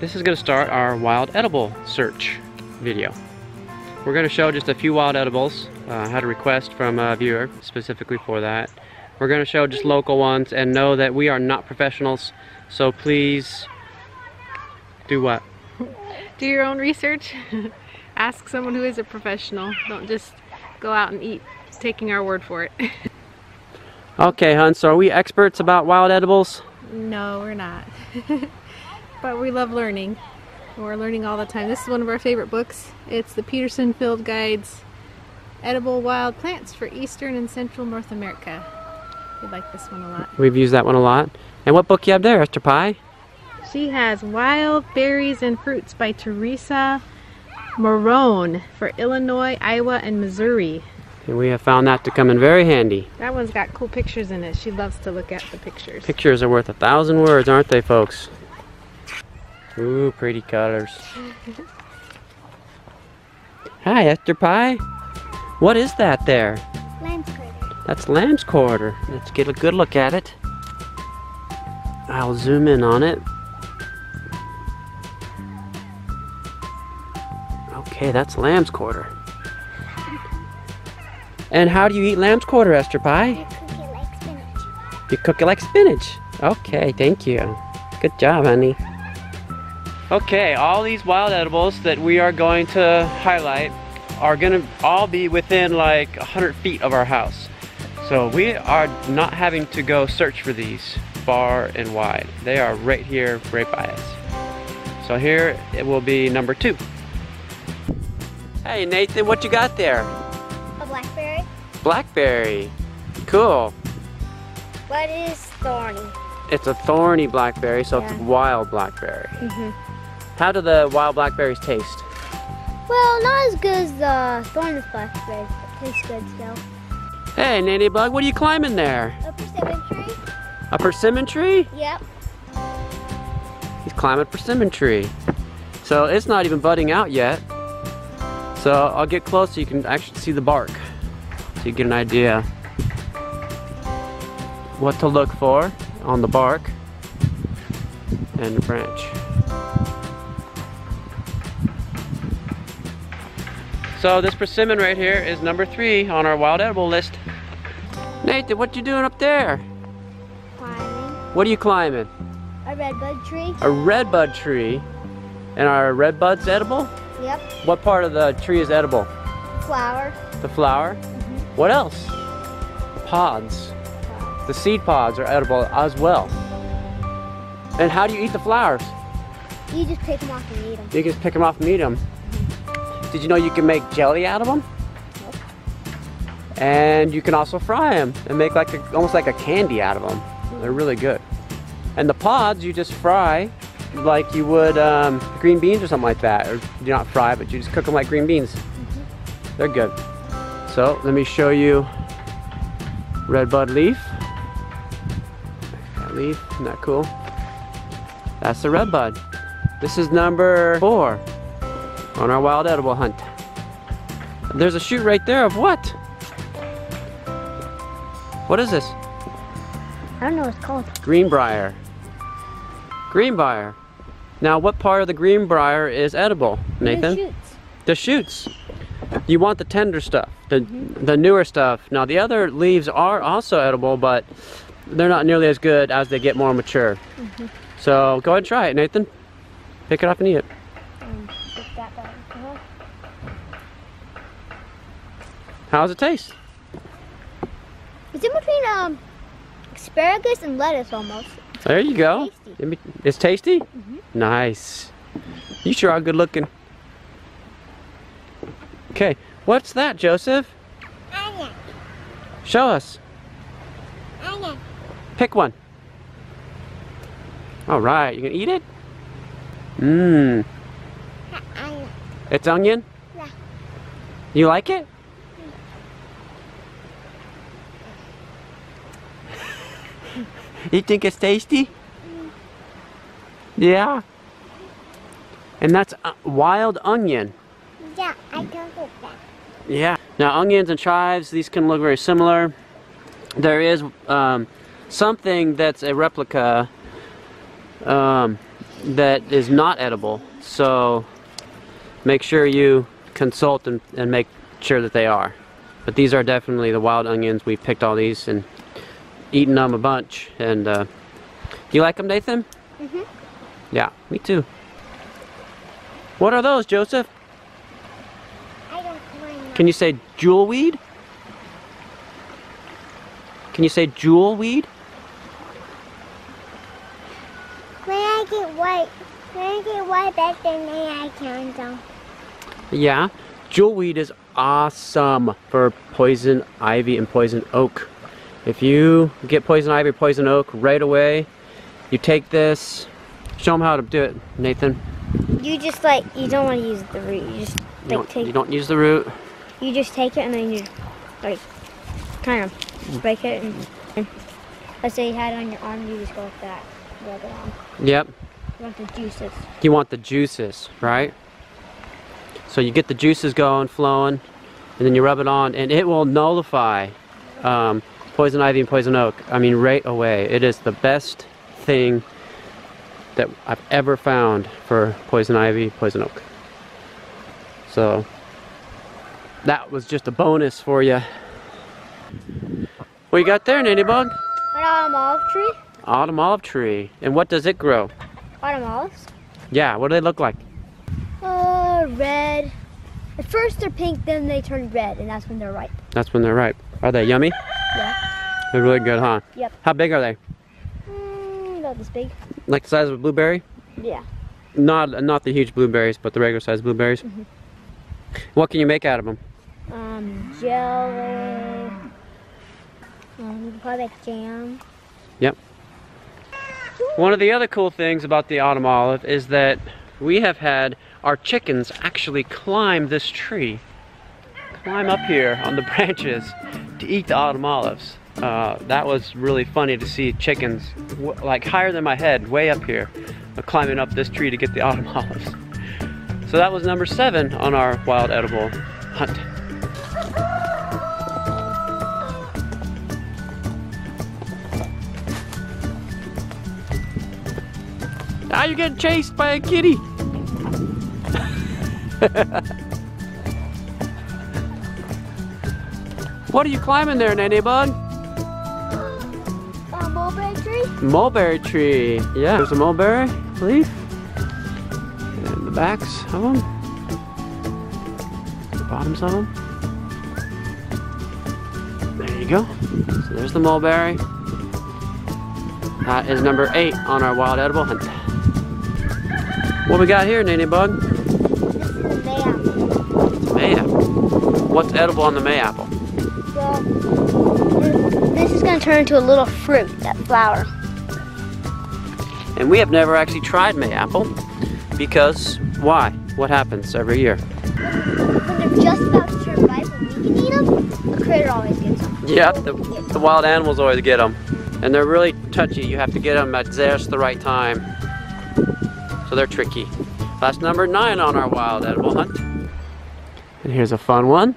This is going to start our wild edible search video. We're going to show just a few wild edibles. Uh, I had a request from a viewer specifically for that. We're going to show just local ones and know that we are not professionals. So please do what? Do your own research. Ask someone who is a professional. Don't just go out and eat taking our word for it. okay, hun, so are we experts about wild edibles? No, we're not. but we love learning. We're learning all the time. This is one of our favorite books. It's the Peterson Field Guides Edible Wild Plants for Eastern and Central North America. We like this one a lot. We've used that one a lot. And what book you have there, Esther Pie? She has Wild Berries and Fruits by Teresa Marrone for Illinois, Iowa, and Missouri. And we have found that to come in very handy. That one's got cool pictures in it. She loves to look at the pictures. Pictures are worth a thousand words, aren't they, folks? Ooh, pretty colors. Hi, Esther Pie. What is that there? Lamb's quarter. That's lamb's quarter. Let's get a good look at it. I'll zoom in on it. Okay, that's lamb's quarter. And how do you eat lamb's quarter, Esther Pie? You cook it like spinach. You cook it like spinach. Okay, thank you. Good job, honey. Okay, all these wild edibles that we are going to highlight are gonna all be within like 100 feet of our house. So we are not having to go search for these far and wide. They are right here, right by us. So here it will be number two. Hey Nathan, what you got there? A blackberry. Blackberry. Cool. What is thorny? It's a thorny blackberry, so it's Yeah. wild blackberry. Mm-hmm. How do the wild blackberries taste? Well, not as good as the thorny blackberries, but tastes good still. Hey, Nanny Bug, what are you climbing there? A persimmon tree? A persimmon tree? Yep. He's climbing a persimmon tree. So it's not even budding out yet. So I'll get close so you can actually see the bark. So you get an idea what to look for on the bark and the branch. So this persimmon right here is number three on our wild edible list. Nathan, what you doing up there? Climbing. What are you climbing? A redbud tree? A redbud tree. And are red buds edible? Yep. What part of the tree is edible? Flower. The flower? Mm-hmm. What else? The pods. The seed pods are edible as well. And how do you eat the flowers? You just pick them off and eat them. You just pick them off and eat them. Did you know you can make jelly out of them? And you can also fry them and make like a, almost like a candy out of them. They're really good. And the pods you just fry like you would um, green beans or something like that. Or you not fry, but you just cook them like green beans. They're good. So let me show you red bud leaf. That leaf, isn't that cool? That's the red bud. This is number four on our wild edible hunt. There's a shoot right there of what? What is this? I don't know what it's called. Greenbrier. Greenbrier. Now, what part of the greenbrier is edible, Nathan? The shoots. The shoots. You want the tender stuff, the mm-hmm. the newer stuff. Now, the other leaves are also edible, but they're not nearly as good as they get more mature. Mm-hmm. So go ahead and try it, Nathan. Pick it up and eat it. Um, just that bad. Uh-huh. How does it taste? It's in between um asparagus and lettuce almost. There you go. Tasty. In be- It's tasty? Nice. You sure are good looking. Okay, what's that, Joseph? Onion. Show us. Onion. Pick one. All right, you gonna eat it? Mmm, Onion. it's onion? Yeah. You like it? You think it's tasty? Yeah. And that's uh, wild onion. Yeah, I don't like that. Yeah. Now onions and chives, these can look very similar. There is um, something that's a replica. Um, that is not edible. So make sure you consult and, and make sure that they are. But these are definitely the wild onions. We picked all these and eaten them a bunch. And uh, you like them, Nathan? Mhm. Yeah, me too. What are those, Joseph? I don't mind. Can you say jewel weed? Can you say jewel weed? When I get white, when I get white back then, then I them. Yeah. Jewelweed is awesome for poison ivy and poison oak. If you get poison ivy poison oak right away, you take this. Show them how to do it, Nathan. You just like you don't want to use the root. You just You like don't, take you don't use the root. you just take it and then you like kind of break it and, and let's say you had it on your arm, you just go like that, rub it on. Yep. You want the juices. You want the juices, right? So you get the juices going, flowing, and then you rub it on, and it will nullify um, poison ivy and poison oak. I mean, right away. It is the best thing that I've ever found for poison ivy, poison oak. So that was just a bonus for you. What you got there, Nanny Bug? An autumn olive tree. Autumn olive tree. And what does it grow? Autumn olives. Yeah, what do they look like? Uh, red. At first they're pink, then they turn red, and that's when they're ripe. That's when they're ripe. Are they yummy? Yeah. They're really good, huh? Yep. How big are they? Mm, about this big. Like the size of a blueberry? Yeah. Not not the huge blueberries, but the regular size blueberries. Mhm. What can you make out of them? Um, jelly. Um, you can probably make jam. Yep. One of the other cool things about the autumn olive is that we have had our chickens actually climb this tree. Climb up here on the branches to eat the autumn olives. Uh, that was really funny to see chickens like higher than my head, way up here, uh, climbing up this tree to get the autumn olives. So that was number seven on our wild edible hunt. Now you're getting chased by a kitty. what are you climbing there, Nene Bug? Mulberry tree. Yeah, there's a mulberry leaf. And the backs of them. The bottoms of them. There you go. So there's the mulberry. That is number eight on our wild edible hunt. What we got here, Nene Bug? What's edible on the mayapple? Well, this is gonna turn into a little fruit, that flower. And we have never actually tried mayapple because why? What happens every year? When they're just about to turn ripe and we can eat them, a critter always gets them. Yeah, the, the wild animals always get them. And they're really touchy. You have to get them at just the right time. So they're tricky. That's number nine on our wild edible hunt. And here's a fun one.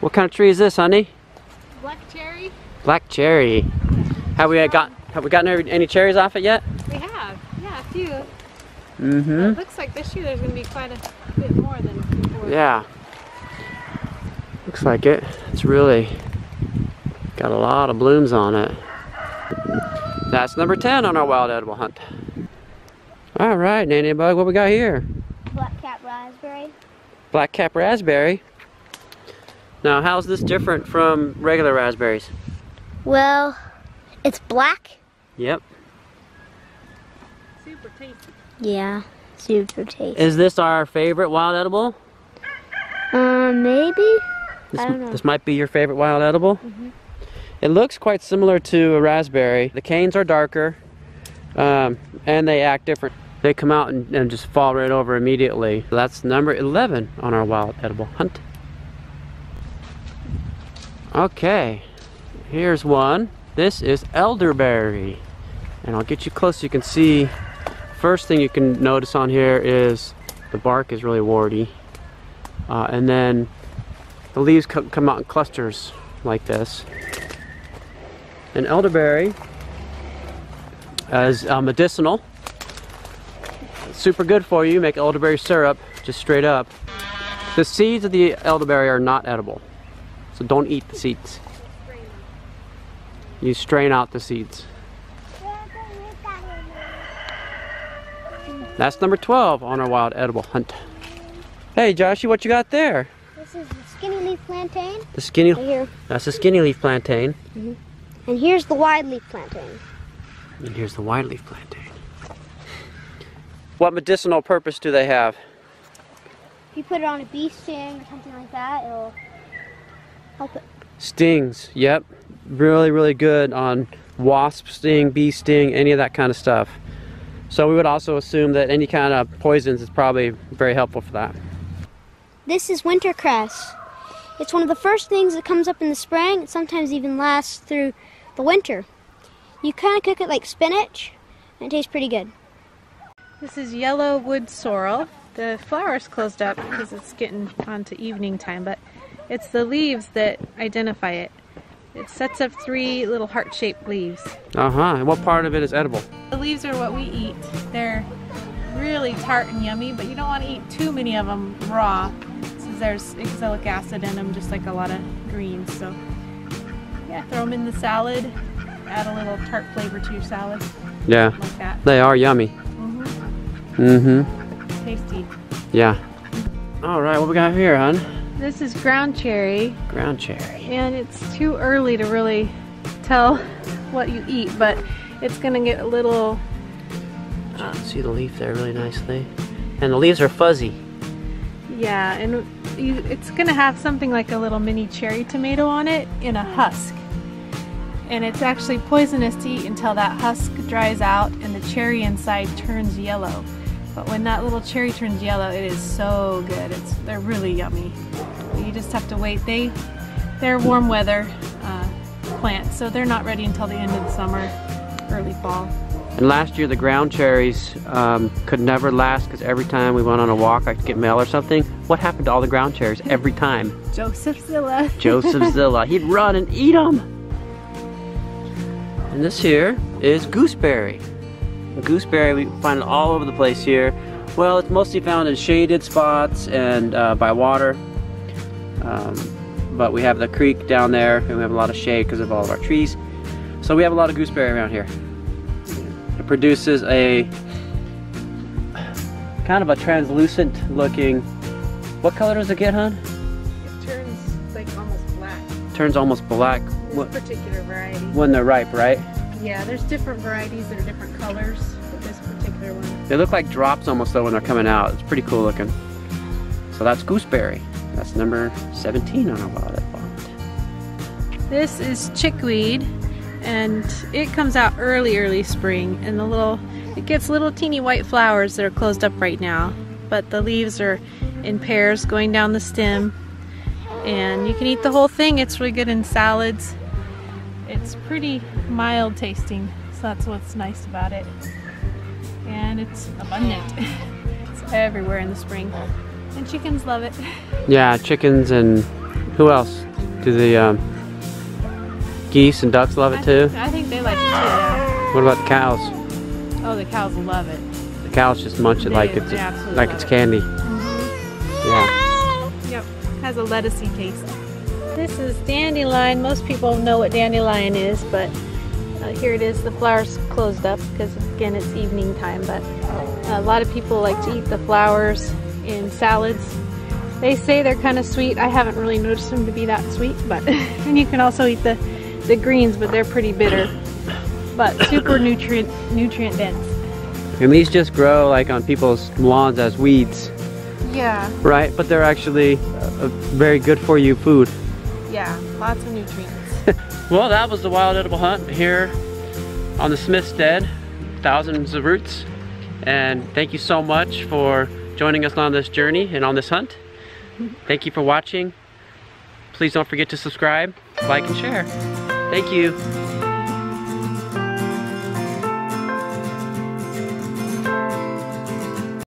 What kind of tree is this, honey? Black cherry. Have we got have we gotten any- any cherries off it yet? We have. Yeah, a few. Mm-hmm. It looks like this year there's going to be quite a bit more than before. Yeah. Looks like it. It's really got a lot of blooms on it. That's number 10 on our wild edible hunt. All right, Nanny Bug, what we got here? Black cap raspberry. Black cap raspberry. Now, how's this different from regular raspberries? Well, it's black. Yep. Super tasty. Yeah, super tasty. Is this our favorite wild edible? Um, maybe. This, I don't know. this might be your favorite wild edible. Mhm. It looks quite similar to a raspberry. The canes are darker, um, and they act different. They come out and, and just fall right over immediately. That's number 11 on our wild edible hunt. Okay, here's one. This is elderberry. And I'll get you close so you can see. First thing you can notice on here is the bark is really warty. Uh, and then the leaves co- come out in clusters like this. And elderberry as uh, medicinal. Super good for you, make elderberry syrup, just straight up. The seeds of the elderberry are not edible, so don't eat the seeds. You strain out the seeds. That's number 12 on our wild edible hunt. Hey Joshy, what you got there? This is the skinny leaf plantain. The skinny, Right here. that's a skinny leaf plantain. Mhm. And here's the wide leaf plantain. And here's the wide leaf plantain. What medicinal purpose do they have? If you put it on a bee sting or something like that, it'll help it. Stings, yep. Really, really good on wasp sting, bee sting, any of that kind of stuff. So we would also assume that any kind of poisons is probably very helpful for that. This is winter cress. It's one of the first things that comes up in the spring. It sometimes even lasts through the winter. You kind of cook it like spinach, and it tastes pretty good. This is yellow wood sorrel. The flower's closed up because it's getting onto evening time, but it's the leaves that identify it. It sets up three little heart-shaped leaves. Uh-huh, and what part of it is edible? The leaves are what we eat. They're really tart and yummy, but you don't want to eat too many of them raw since there's oxalic acid in them, just like a lot of greens. So, yeah, throw them in the salad. Add a little tart flavor to your salad, Yeah, like that. they are yummy. Mm-hmm. Mm-hmm, Tasty. yeah. All right, what we got here, hon? This is ground cherry, Ground cherry. and it's too early to really tell what you eat, but it's gonna get a little can see the leaf there really nicely. And the leaves are fuzzy. Yeah, and you, it's gonna have something like a little mini cherry tomato on it in a husk. And it's actually poisonous to eat until that husk dries out and the cherry inside turns yellow. But when that little cherry turns yellow, it is so good. It's they're really yummy. You just have to wait. They they're warm weather uh, plants, so they're not ready until the end of the summer, early fall. And last year the ground cherries um, could never last because every time we went on a walk, like to get mail or something, what happened to all the ground cherries every time? Joseph Zilla. Joseph Zilla, he'd run and eat them. And this here is gooseberry. Gooseberry, we find it all over the place here. Well, it's mostly found in shaded spots and uh, by water. Um, but we have the creek down there and we have a lot of shade because of all of our trees. So we have a lot of gooseberry around here. It produces a kind of a translucent looking, what color does it get, hon? It turns like almost black. Turns almost black This What- particular variety. when they're ripe, right? Yeah, there's different varieties that are different colors, but this particular one. They look like drops almost though when they're coming out. It's pretty cool looking. So that's gooseberry. That's number 17 on our wild. This is chickweed, and it comes out early, early spring, and the little, it gets little teeny white flowers that are closed up right now, but the leaves are in pairs going down the stem, and you can eat the whole thing. It's really good in salads. It's pretty mild tasting, so that's what's nice about it. And it's abundant. it's everywhere in the spring. And chickens love it. Yeah, chickens and who else? Do the um, geese and ducks love it too? I think they like it too. yeah. What about the cows? Oh, the cows love it. The cows just munch it They like it's like it's it. candy. Yeah. Yep, has a lettucey taste. This is dandelion. Most people know what dandelion is, but uh, here it is. The flowers closed up because again it's evening time. But a lot of people like to eat the flowers in salads. They say they're kind of sweet. I haven't really noticed them to be that sweet, but and you can also eat the the greens, but they're pretty bitter. But super nutrient nutrient dense. And these just grow like on people's lawns as weeds, Yeah, right? But they're actually a, a very good for you food. Yeah, lots of nutrients. Well, that was the wild edible hunt here on the Smyth Stead, thousands of roots. And thank you so much for joining us on this journey and on this hunt. Thank you for watching. Please don't forget to subscribe, like, and share. Thank you.